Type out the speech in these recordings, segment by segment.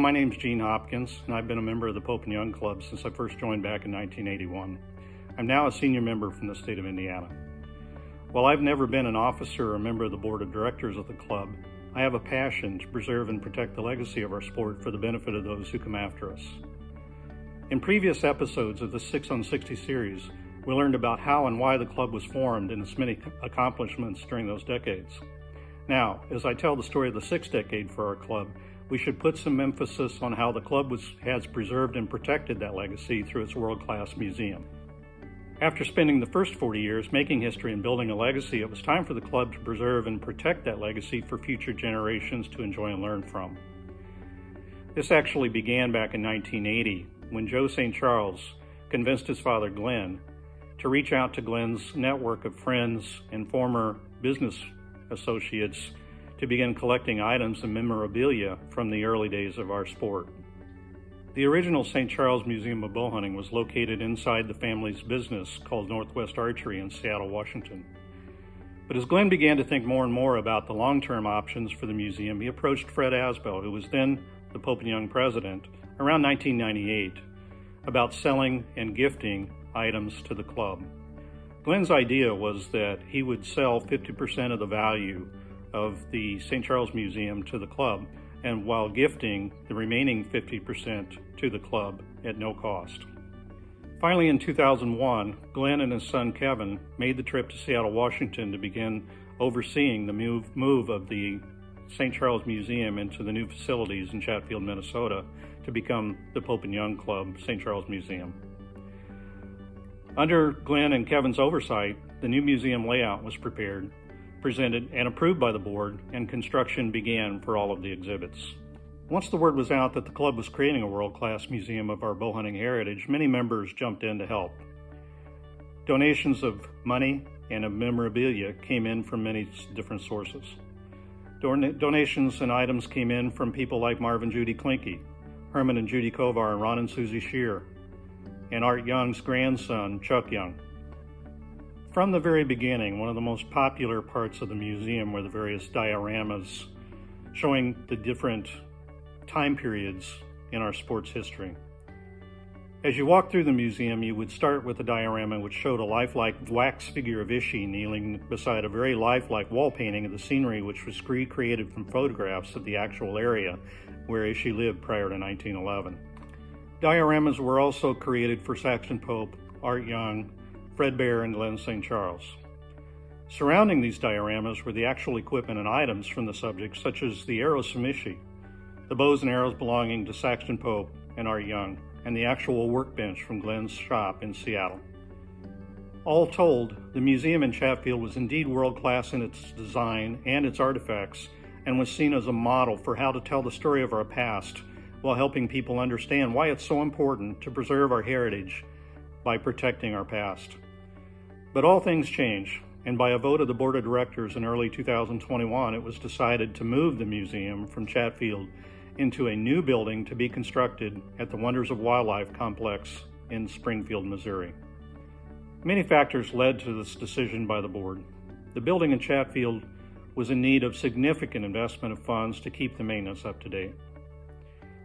my name's Gene Hopkins, and I've been a member of the Pope and Young Club since I first joined back in 1981. I'm now a senior member from the state of Indiana. While I've never been an officer or a member of the board of directors of the club, I have a passion to preserve and protect the legacy of our sport for the benefit of those who come after us. In previous episodes of the 6 on 60 series, we learned about how and why the club was formed and its many accomplishments during those decades. Now, as I tell the story of the sixth decade for our club, we should put some emphasis on how the club was, has preserved and protected that legacy through its world-class museum. After spending the first 40 years making history and building a legacy, it was time for the club to preserve and protect that legacy for future generations to enjoy and learn from. This actually began back in 1980 when Joe St. Charles convinced his father Glenn to reach out to Glenn's network of friends and former business associates to begin collecting items and memorabilia from the early days of our sport. The original St. Charles Museum of Bowhunting was located inside the family's business called Northwest Archery in Seattle, Washington. But as Glenn began to think more and more about the long-term options for the museum, he approached Fred Asbell, who was then the Pope and Young president, around 1998, about selling and gifting items to the club. Glenn's idea was that he would sell 50% of the value of the St. Charles Museum to the club and while gifting the remaining 50% to the club at no cost. Finally, in 2001, Glenn and his son Kevin made the trip to Seattle, Washington to begin overseeing the move, move of the St. Charles Museum into the new facilities in Chatfield, Minnesota to become the Pope and Young Club St. Charles Museum. Under Glenn and Kevin's oversight, the new museum layout was prepared presented and approved by the board, and construction began for all of the exhibits. Once the word was out that the club was creating a world-class museum of our bow hunting heritage, many members jumped in to help. Donations of money and of memorabilia came in from many different sources. Don donations and items came in from people like Marvin Judy Klinke, Herman and Judy Kovar, and Ron and Susie Shear, and Art Young's grandson, Chuck Young. From the very beginning, one of the most popular parts of the museum were the various dioramas showing the different time periods in our sports history. As you walk through the museum, you would start with a diorama which showed a lifelike wax figure of Ishi kneeling beside a very lifelike wall painting of the scenery which was recreated from photographs of the actual area where Ishi lived prior to 1911. Dioramas were also created for Saxton Pope, Art Young, Fred Bear, and Glenn St. Charles. Surrounding these dioramas were the actual equipment and items from the subject, such as the arrows from Ishi, the bows and arrows belonging to Saxton Pope and Art Young, and the actual workbench from Glenn's shop in Seattle. All told, the museum in Chatfield was indeed world-class in its design and its artifacts, and was seen as a model for how to tell the story of our past while helping people understand why it's so important to preserve our heritage by protecting our past. But all things change, and by a vote of the board of directors in early 2021, it was decided to move the museum from Chatfield into a new building to be constructed at the Wonders of Wildlife Complex in Springfield, Missouri. Many factors led to this decision by the board. The building in Chatfield was in need of significant investment of funds to keep the maintenance up to date.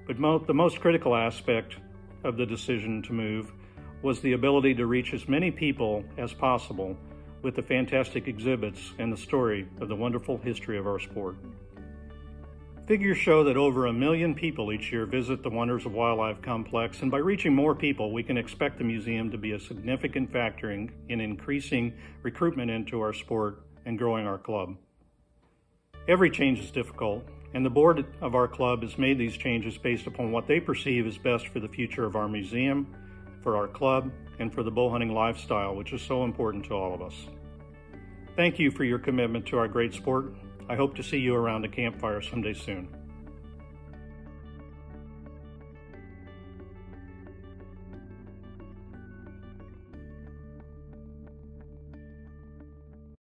But mo the most critical aspect of the decision to move was the ability to reach as many people as possible with the fantastic exhibits and the story of the wonderful history of our sport. Figures show that over a million people each year visit the Wonders of Wildlife Complex, and by reaching more people, we can expect the museum to be a significant factor in, in increasing recruitment into our sport and growing our club. Every change is difficult, and the board of our club has made these changes based upon what they perceive is best for the future of our museum for our club, and for the bow hunting lifestyle, which is so important to all of us. Thank you for your commitment to our great sport. I hope to see you around a campfire someday soon.